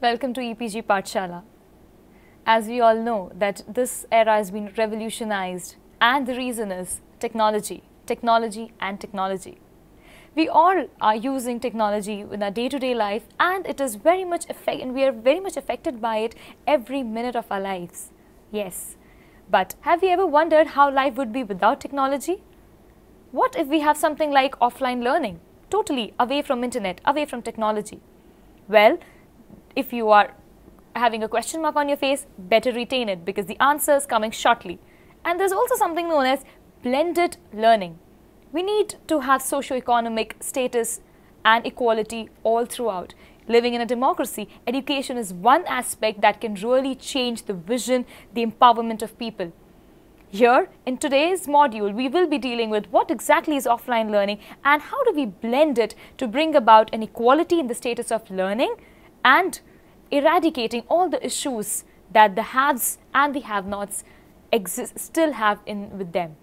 Welcome to EPG Pathshala. As we all know that this era has been revolutionized and the reason is technology, technology and technology. We all are using technology in our day-to-day life and it is very much affect and we are very much affected by it every minute of our lives. Yes, but have you ever wondered how life would be without technology? What if we have something like offline learning, totally away from internet, away from technology? Well, if you are having a question mark on your face, better retain it because the answer is coming shortly. And there's also something known as blended learning. We need to have socio-economic status and equality all throughout. Living in a democracy, education is one aspect that can really change the vision, the empowerment of people. Here, in today's module, we will be dealing with what exactly is offline learning and how do we blend it to bring about an equality in the status of learning and eradicating all the issues that the haves and the have-nots still have in with them.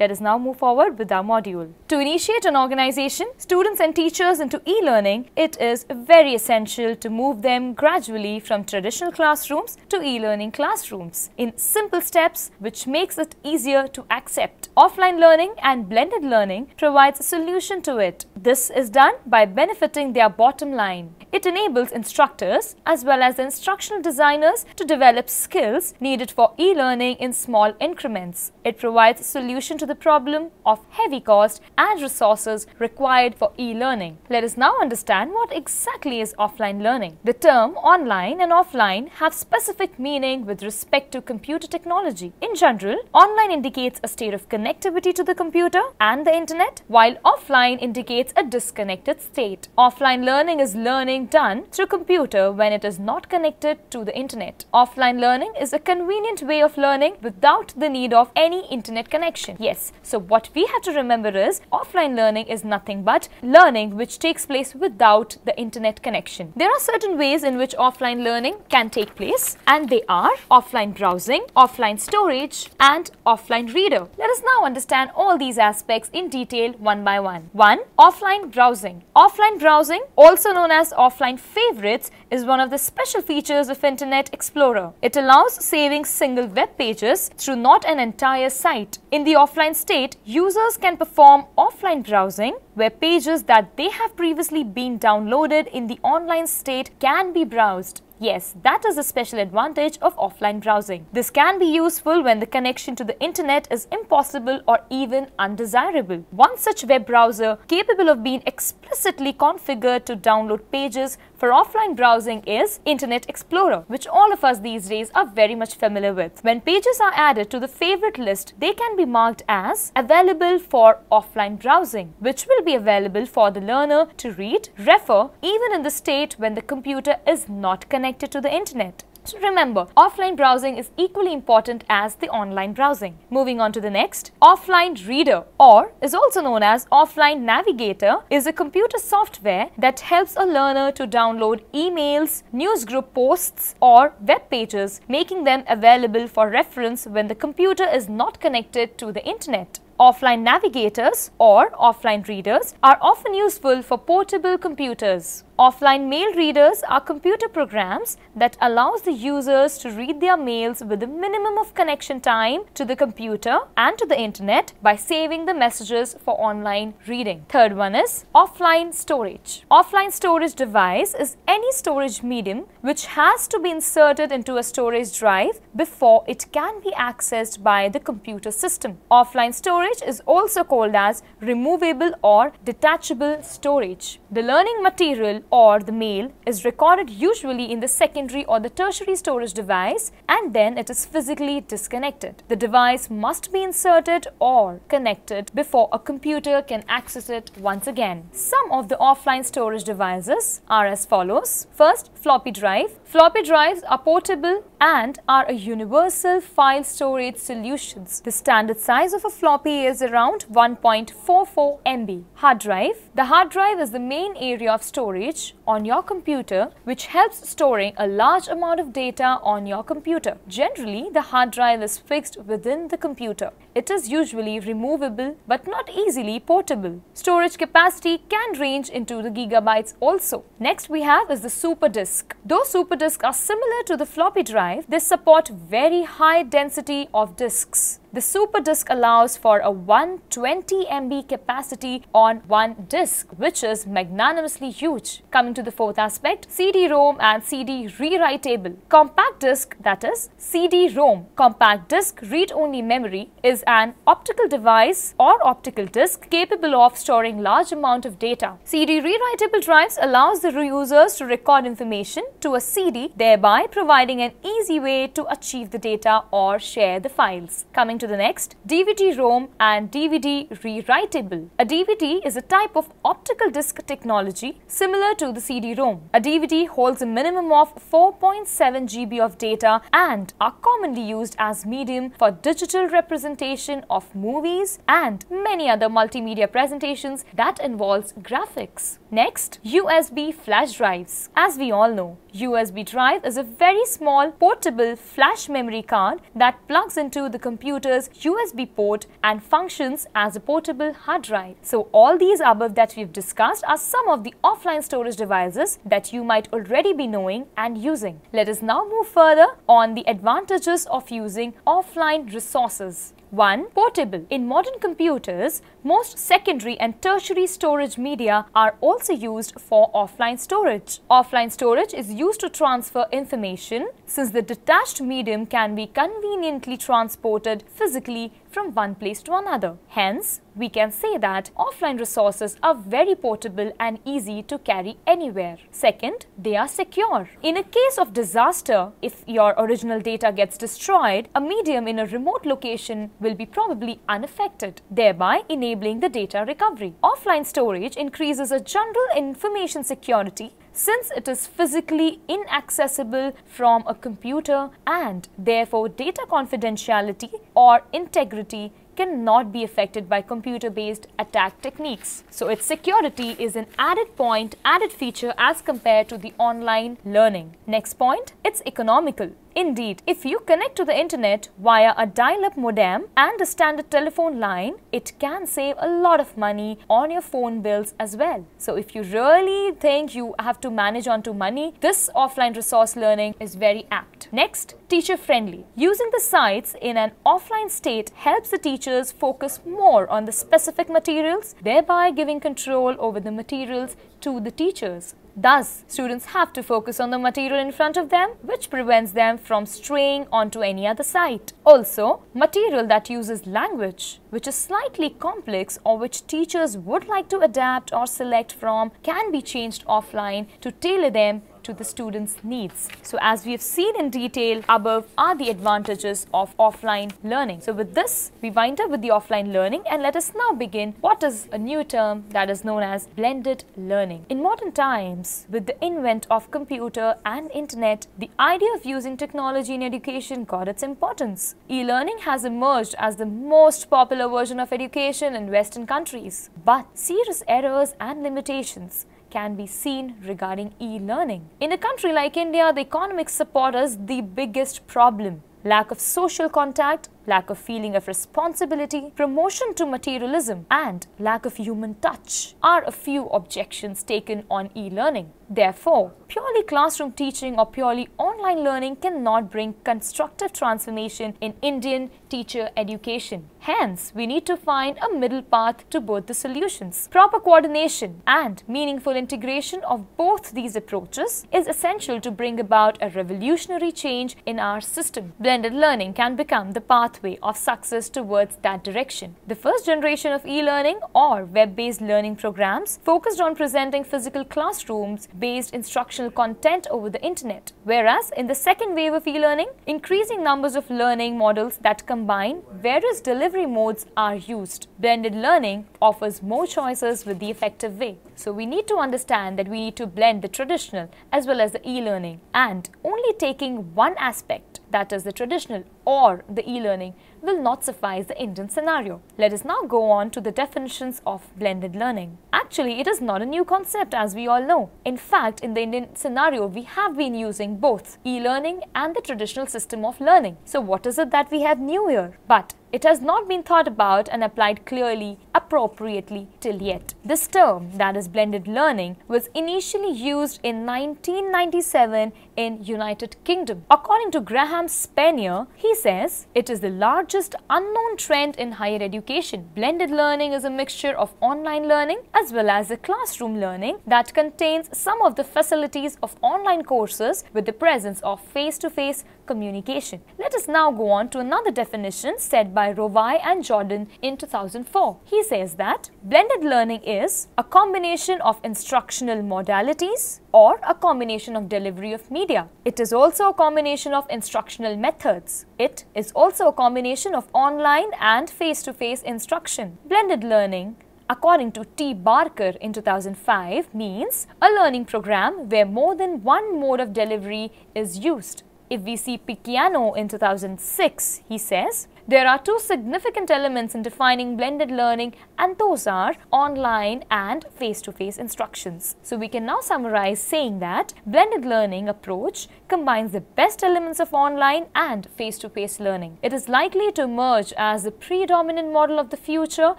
Let us now move forward with our module. To initiate an organization, students and teachers into e-learning, it is very essential to move them gradually from traditional classrooms to e-learning classrooms in simple steps which makes it easier to accept. Offline learning and blended learning provides a solution to it. This is done by benefiting their bottom line. It enables instructors as well as instructional designers to develop skills needed for e-learning in small increments. It provides a solution to the problem of heavy cost and resources required for e-learning. Let us now understand what exactly is offline learning. The term online and offline have specific meaning with respect to computer technology. In general, online indicates a state of connectivity to the computer and the internet, while offline indicates a disconnected state. Offline learning is learning done through computer when it is not connected to the internet. Offline learning is a convenient way of learning without the need of any internet connection. Yes, Yes, so what we have to remember is offline learning is nothing but learning which takes place without the internet connection. There are certain ways in which offline learning can take place and they are offline browsing, offline storage and offline reader. Let us now understand all these aspects in detail one by one. 1. Offline browsing. Offline browsing, also known as offline favorites, is one of the special features of Internet Explorer. It allows saving single web pages through not an entire site. In the offline offline state, users can perform offline browsing where pages that they have previously been downloaded in the online state can be browsed. Yes, that is a special advantage of offline browsing. This can be useful when the connection to the internet is impossible or even undesirable. One such web browser capable of being explicitly configured to download pages for offline browsing is Internet Explorer, which all of us these days are very much familiar with. When pages are added to the favorite list, they can be marked as available for offline browsing, which will be available for the learner to read, refer, even in the state when the computer is not connected connected to the internet. So remember, offline browsing is equally important as the online browsing. Moving on to the next, offline reader or is also known as offline navigator is a computer software that helps a learner to download emails, newsgroup posts or web pages, making them available for reference when the computer is not connected to the internet. Offline navigators or offline readers are often useful for portable computers. Offline mail readers are computer programs that allows the users to read their mails with a minimum of connection time to the computer and to the internet by saving the messages for online reading. Third one is offline storage. Offline storage device is any storage medium which has to be inserted into a storage drive before it can be accessed by the computer system. Offline storage is also called as removable or detachable storage. The learning material or the mail is recorded usually in the secondary or the tertiary storage device and then it is physically disconnected. The device must be inserted or connected before a computer can access it once again. Some of the offline storage devices are as follows. First, floppy drive. Floppy drives are portable and are a universal file storage solutions. The standard size of a floppy is around 1.44 MB. Hard drive. The hard drive is the main area of storage on your computer which helps storing a large amount of data on your computer. Generally, the hard drive is fixed within the computer. It is usually removable but not easily portable. Storage capacity can range into the gigabytes also. Next we have is the super disk. Though super disks are similar to the floppy drive, they support very high density of disks. The super disk allows for a 120 MB capacity on one disk, which is magnanimously huge. Coming to the fourth aspect, CD-ROM and CD rewritable. Compact disk, that is CD-ROM, compact disk read-only memory, is an optical device or optical disk capable of storing large amount of data. CD rewritable drives allows the users to record information to a CD, thereby providing an easy way to achieve the data or share the files. Coming to the next, DVD-ROM and DVD rewritable. A DVD is a type of optical disc technology similar to the CD-ROM. A DVD holds a minimum of 4.7 GB of data and are commonly used as medium for digital representation of movies and many other multimedia presentations that involves graphics. Next, USB flash drives. As we all know, USB drive is a very small portable flash memory card that plugs into the computer's USB port and functions as a portable hard drive. So all these above that we've discussed are some of the offline storage devices that you might already be knowing and using. Let us now move further on the advantages of using offline resources. 1. Portable. In modern computers, most secondary and tertiary storage media are also used for offline storage. Offline storage is used to transfer information since the detached medium can be conveniently transported physically from one place to another. Hence, we can say that offline resources are very portable and easy to carry anywhere. Second, they are secure. In a case of disaster, if your original data gets destroyed, a medium in a remote location will be probably unaffected, thereby enabling the data recovery. Offline storage increases a general information security since it is physically inaccessible from a computer and therefore data confidentiality or integrity cannot be affected by computer-based attack techniques. So its security is an added point, added feature as compared to the online learning. Next point, it's economical. Indeed, if you connect to the internet via a dial-up modem and a standard telephone line, it can save a lot of money on your phone bills as well. So if you really think you have to manage onto money, this offline resource learning is very apt. Next, teacher friendly. Using the sites in an offline state helps the teachers focus more on the specific materials, thereby giving control over the materials to the teachers. Thus, students have to focus on the material in front of them, which prevents them from straying onto any other site. Also, material that uses language, which is slightly complex or which teachers would like to adapt or select from, can be changed offline to tailor them to the student's needs. So as we have seen in detail above are the advantages of offline learning. So with this, we wind up with the offline learning and let us now begin what is a new term that is known as blended learning. In modern times, with the invent of computer and internet, the idea of using technology in education got its importance. E-learning has emerged as the most popular version of education in Western countries. But serious errors and limitations can be seen regarding e-learning. In a country like India, the economic support is the biggest problem. Lack of social contact, lack of feeling of responsibility, promotion to materialism, and lack of human touch are a few objections taken on e-learning. Therefore, purely classroom teaching or purely online learning cannot bring constructive transformation in Indian teacher education. Hence, we need to find a middle path to both the solutions. Proper coordination and meaningful integration of both these approaches is essential to bring about a revolutionary change in our system. Blended learning can become the pathway of success towards that direction. The first generation of e-learning or web-based learning programs focused on presenting physical classrooms based instructional content over the internet. Whereas in the second wave of e-learning, increasing numbers of learning models that combine various delivery modes are used. Blended learning offers more choices with the effective way. So we need to understand that we need to blend the traditional as well as the e-learning and only taking one aspect that is the traditional or the e-learning will not suffice the Indian scenario. Let us now go on to the definitions of blended learning. Actually, it is not a new concept as we all know. In fact, in the Indian scenario, we have been using both e-learning and the traditional system of learning. So what is it that we have new here? But it has not been thought about and applied clearly, appropriately till yet. This term, that is blended learning, was initially used in 1997 in United Kingdom. According to Graham Spanier, he says, it is the largest unknown trend in higher education. Blended learning is a mixture of online learning as well as a classroom learning that contains some of the facilities of online courses with the presence of face-to-face -face communication. Let us now go on to another definition said by Rovai and Jordan in 2004. He says that blended learning is a combination of instructional modalities or a combination of delivery of media. It is also a combination of instructional methods. It is also a combination of online and face-to-face -face instruction. Blended learning according to T. Barker in 2005 means a learning program where more than one mode of delivery is used. If we see Picciano in 2006, he says, there are two significant elements in defining blended learning and those are online and face-to-face -face instructions. So we can now summarize saying that blended learning approach combines the best elements of online and face-to-face -face learning. It is likely to emerge as the predominant model of the future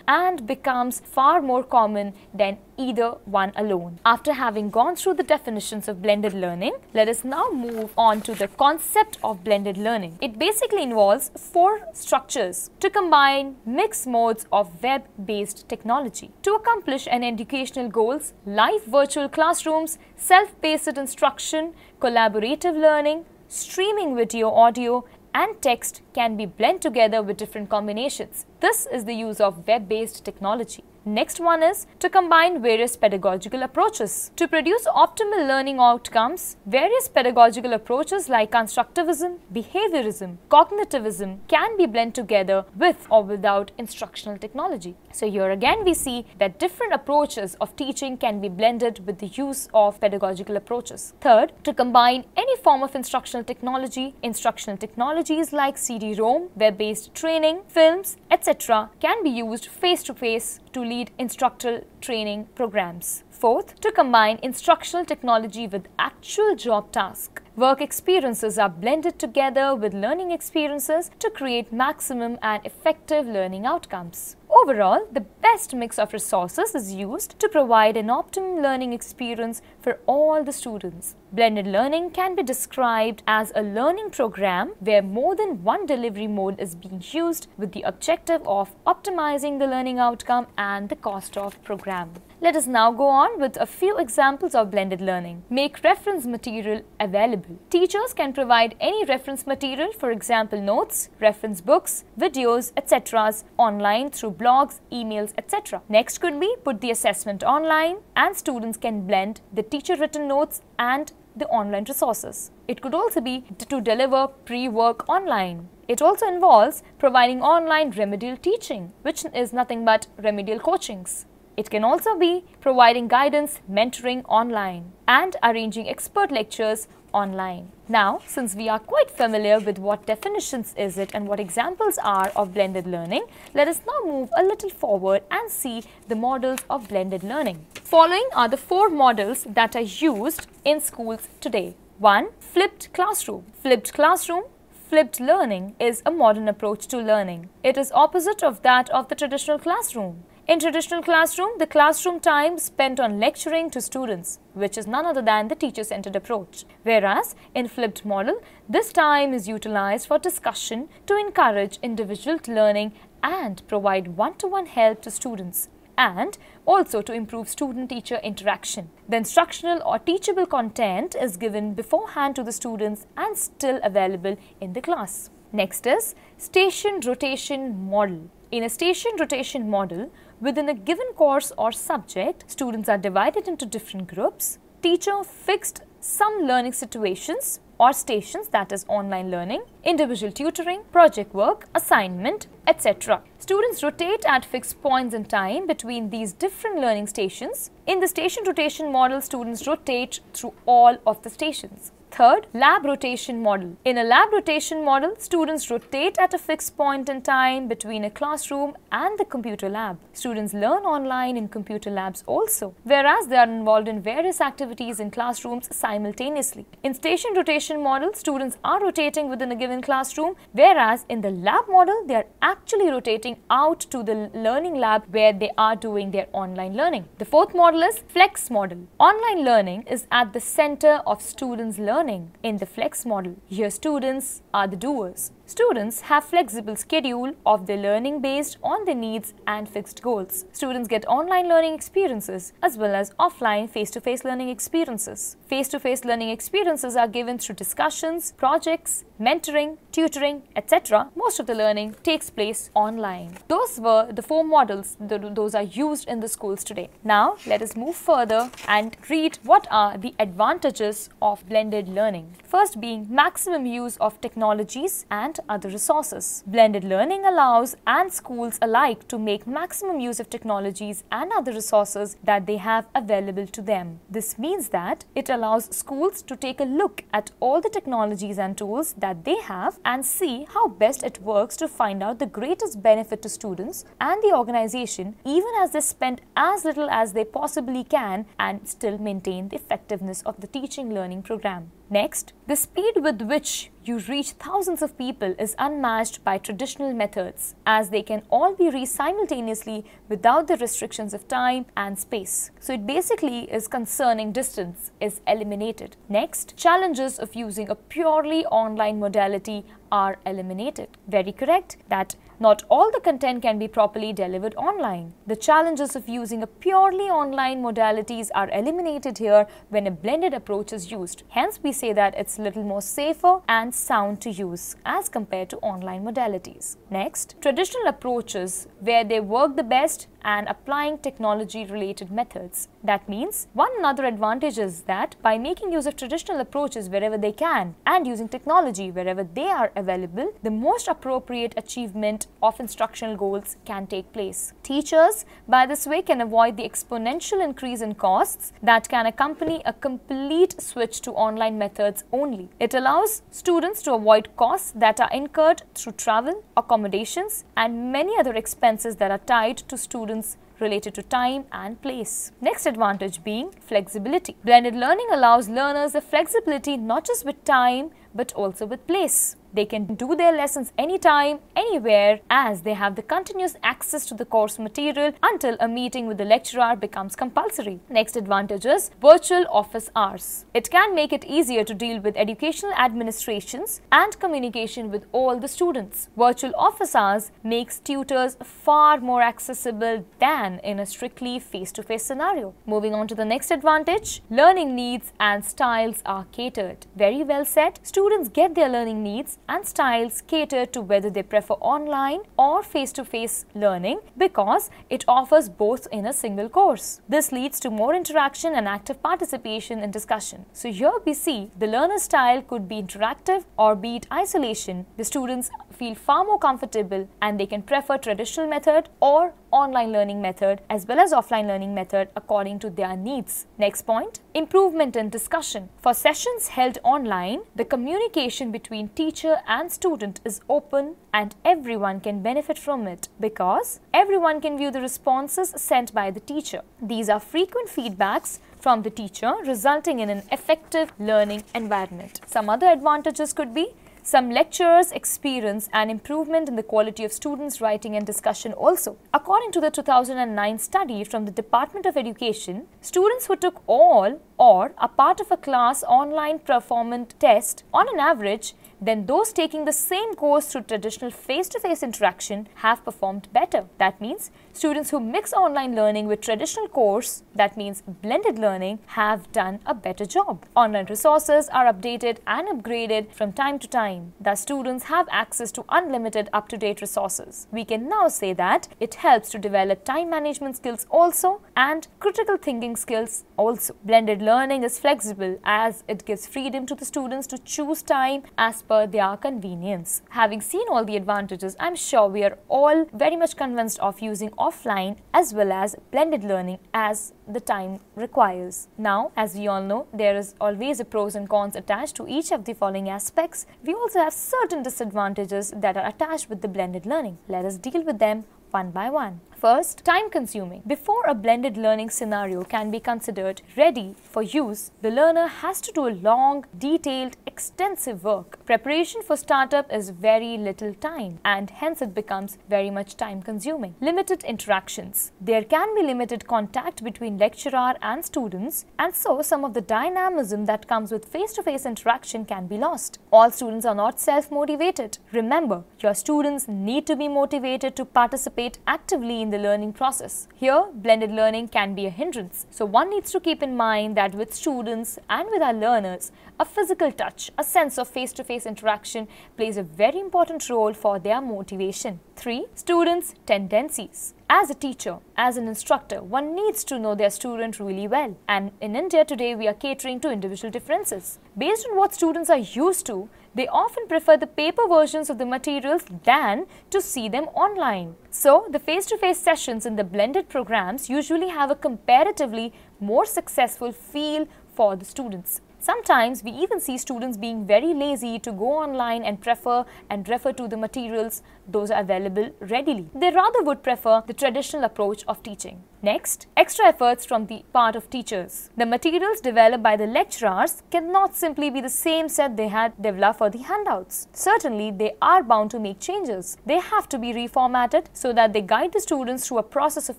and becomes far more common than either one alone. After having gone through the definitions of blended learning, let us now move on to the concept of blended learning. It basically involves four structures to combine mixed modes of web-based technology. To accomplish an educational goals, live virtual classrooms, self-paced instruction, collaborative learning, streaming video, audio, and text can be blended together with different combinations. This is the use of web-based technology. Next one is to combine various pedagogical approaches. To produce optimal learning outcomes, various pedagogical approaches like constructivism, behaviorism, cognitivism can be blended together with or without instructional technology. So here again we see that different approaches of teaching can be blended with the use of pedagogical approaches. Third, to combine any form of instructional technology, instructional technologies like CD-ROM, web-based training, films, etc. can be used face-to-face -face to lead instructional training programs. Fourth, to combine instructional technology with actual job tasks. Work experiences are blended together with learning experiences to create maximum and effective learning outcomes. Overall, the best mix of resources is used to provide an optimum learning experience for all the students. Blended learning can be described as a learning program where more than one delivery mode is being used with the objective of optimizing the learning outcome and the cost of program. Let us now go on with a few examples of blended learning. Make reference material available. Teachers can provide any reference material, for example notes, reference books, videos, etc. online through blogs, emails, etc. Next could be put the assessment online and students can blend the teacher written notes and the online resources. It could also be to deliver pre-work online. It also involves providing online remedial teaching, which is nothing but remedial coachings. It can also be providing guidance, mentoring online and arranging expert lectures online. Now, since we are quite familiar with what definitions is it and what examples are of blended learning, let us now move a little forward and see the models of blended learning. Following are the four models that are used in schools today. 1. Flipped classroom. Flipped classroom Flipped learning is a modern approach to learning. It is opposite of that of the traditional classroom. In traditional classroom, the classroom time spent on lecturing to students, which is none other than the teacher-centered approach. Whereas, in flipped model, this time is utilized for discussion to encourage individual learning and provide one-to-one -one help to students and also to improve student-teacher interaction. The instructional or teachable content is given beforehand to the students and still available in the class. Next is station rotation model. In a station rotation model, Within a given course or subject, students are divided into different groups. Teacher fixed some learning situations or stations that is online learning, individual tutoring, project work, assignment, etc. Students rotate at fixed points in time between these different learning stations. In the station rotation model, students rotate through all of the stations. Third, lab rotation model. In a lab rotation model, students rotate at a fixed point in time between a classroom and the computer lab. Students learn online in computer labs also, whereas they are involved in various activities in classrooms simultaneously. In station rotation model, students are rotating within a given classroom, whereas in the lab model, they are actually rotating out to the learning lab where they are doing their online learning. The fourth model is flex model. Online learning is at the center of students' learning in the flex model. Here students are the doers. Students have flexible schedule of their learning based on their needs and fixed goals. Students get online learning experiences as well as offline face-to-face -face learning experiences. Face-to-face -face learning experiences are given through discussions, projects, mentoring, tutoring, etc. Most of the learning takes place online. Those were the four models that those are used in the schools today. Now let us move further and read what are the advantages of blended learning. First being maximum use of technologies and other resources. Blended learning allows and schools alike to make maximum use of technologies and other resources that they have available to them. This means that it allows schools to take a look at all the technologies and tools that they have and see how best it works to find out the greatest benefit to students and the organization even as they spend as little as they possibly can and still maintain the effectiveness of the teaching learning program. Next, the speed with which you reach thousands of people is unmatched by traditional methods as they can all be reached simultaneously without the restrictions of time and space. So it basically is concerning distance is eliminated. Next, challenges of using a purely online modality are eliminated. Very correct that not all the content can be properly delivered online. The challenges of using a purely online modalities are eliminated here when a blended approach is used. Hence, we say that it's a little more safer and sound to use as compared to online modalities. Next, traditional approaches where they work the best and applying technology related methods. That means one another advantage is that by making use of traditional approaches wherever they can and using technology wherever they are available, the most appropriate achievement of instructional goals can take place. Teachers, by this way, can avoid the exponential increase in costs that can accompany a complete switch to online methods only. It allows students to avoid costs that are incurred through travel, accommodations, and many other expenses that are tied to students related to time and place. Next advantage being flexibility. Blended learning allows learners the flexibility not just with time but also with place. They can do their lessons anytime, anywhere as they have the continuous access to the course material until a meeting with the lecturer becomes compulsory. Next advantage is virtual office hours. It can make it easier to deal with educational administrations and communication with all the students. Virtual office hours makes tutors far more accessible than in a strictly face-to-face -face scenario. Moving on to the next advantage, learning needs and styles are catered. Very well said. Students get their learning needs and styles cater to whether they prefer online or face-to-face -face learning because it offers both in a single course. This leads to more interaction and active participation in discussion. So here we see the learner style could be interactive or be it isolation. The students feel far more comfortable and they can prefer traditional method or online learning method as well as offline learning method according to their needs. Next point, improvement in discussion. For sessions held online, the communication between teacher and student is open and everyone can benefit from it because everyone can view the responses sent by the teacher. These are frequent feedbacks from the teacher resulting in an effective learning environment. Some other advantages could be some lecturers experience an improvement in the quality of students' writing and discussion also. According to the 2009 study from the Department of Education, students who took all or a part of a class online performance test on an average then those taking the same course through traditional face-to-face -face interaction have performed better. That means students who mix online learning with traditional course, that means blended learning, have done a better job. Online resources are updated and upgraded from time to time. Thus, students have access to unlimited up-to-date resources. We can now say that it helps to develop time management skills also and critical thinking skills also. Blended learning is flexible as it gives freedom to the students to choose time as per their convenience. Having seen all the advantages, I'm sure we are all very much convinced of using offline as well as blended learning as the time requires. Now, as we all know, there is always a pros and cons attached to each of the following aspects. We also have certain disadvantages that are attached with the blended learning. Let us deal with them one by one. First, time consuming. Before a blended learning scenario can be considered ready for use, the learner has to do a long, detailed, extensive work. Preparation for startup is very little time and hence it becomes very much time consuming. Limited interactions. There can be limited contact between lecturer and students and so some of the dynamism that comes with face-to-face -face interaction can be lost. All students are not self-motivated. Remember, your students need to be motivated to participate actively in the learning process. Here, blended learning can be a hindrance. So one needs to keep in mind that with students and with our learners, a physical touch, a sense of face-to-face -face interaction plays a very important role for their motivation. 3. Students' tendencies. As a teacher, as an instructor, one needs to know their student really well. And in India today, we are catering to individual differences. Based on what students are used to, they often prefer the paper versions of the materials than to see them online. So, the face-to-face -face sessions in the blended programs usually have a comparatively more successful feel for the students. Sometimes we even see students being very lazy to go online and prefer and refer to the materials those are available readily. They rather would prefer the traditional approach of teaching. Next, extra efforts from the part of teachers. The materials developed by the lecturers cannot simply be the same set they had developed for the handouts. Certainly, they are bound to make changes. They have to be reformatted so that they guide the students through a process of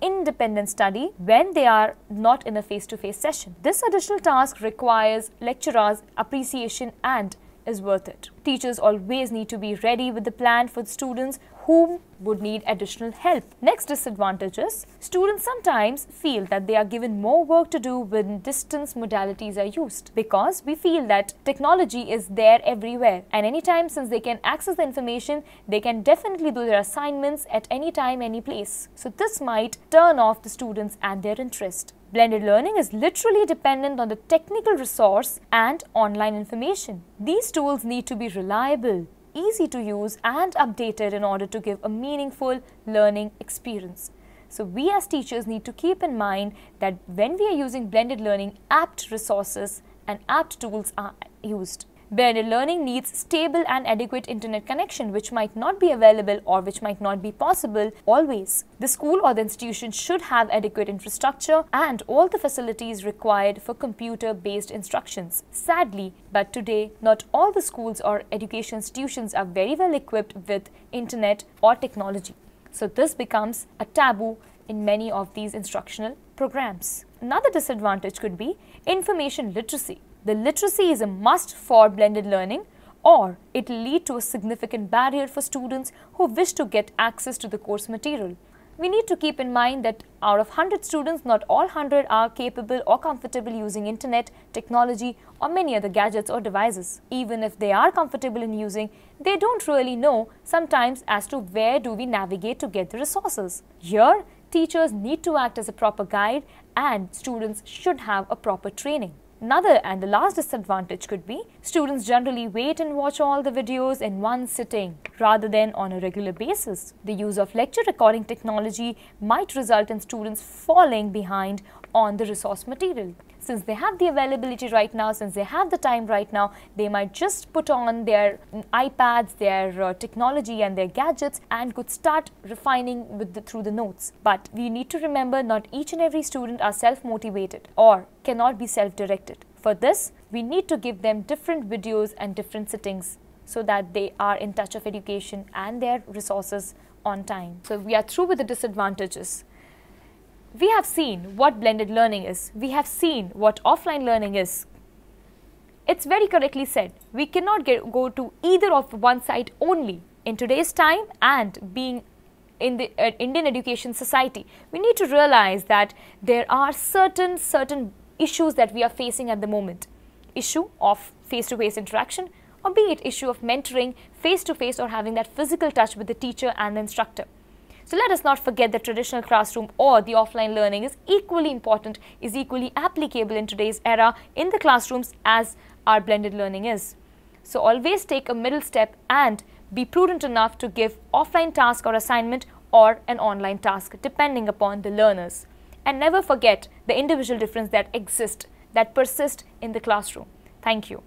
independent study when they are not in a face-to-face -face session. This additional task requires lecturers' appreciation and is worth it. Teachers always need to be ready with the plan for the students whom would need additional help. Next disadvantages, students sometimes feel that they are given more work to do when distance modalities are used because we feel that technology is there everywhere and anytime since they can access the information, they can definitely do their assignments at any time, any place. So this might turn off the students and their interest. Blended learning is literally dependent on the technical resource and online information. These tools need to be reliable, easy to use and updated in order to give a meaningful learning experience. So we as teachers need to keep in mind that when we are using blended learning, apt resources and apt tools are used. Blended learning needs stable and adequate internet connection which might not be available or which might not be possible always. The school or the institution should have adequate infrastructure and all the facilities required for computer-based instructions. Sadly, but today not all the schools or education institutions are very well equipped with internet or technology. So this becomes a taboo in many of these instructional programs. Another disadvantage could be information literacy the literacy is a must for blended learning or it will lead to a significant barrier for students who wish to get access to the course material. We need to keep in mind that out of 100 students, not all 100 are capable or comfortable using internet, technology or many other gadgets or devices. Even if they are comfortable in using, they don't really know sometimes as to where do we navigate to get the resources. Here, teachers need to act as a proper guide and students should have a proper training. Another and the last disadvantage could be students generally wait and watch all the videos in one sitting rather than on a regular basis. The use of lecture recording technology might result in students falling behind on the resource material since they have the availability right now, since they have the time right now, they might just put on their iPads, their uh, technology and their gadgets and could start refining with the, through the notes. But we need to remember not each and every student are self-motivated or cannot be self-directed. For this, we need to give them different videos and different settings so that they are in touch of education and their resources on time. So we are through with the disadvantages. We have seen what blended learning is. We have seen what offline learning is. It's very correctly said. We cannot get, go to either of one side only. In today's time and being in the uh, Indian education society, we need to realize that there are certain, certain issues that we are facing at the moment. Issue of face-to-face -face interaction or be it issue of mentoring face-to-face -face or having that physical touch with the teacher and the instructor. So let us not forget that traditional classroom or the offline learning is equally important, is equally applicable in today's era in the classrooms as our blended learning is. So always take a middle step and be prudent enough to give offline task or assignment or an online task depending upon the learners. And never forget the individual difference that exist, that persist in the classroom. Thank you.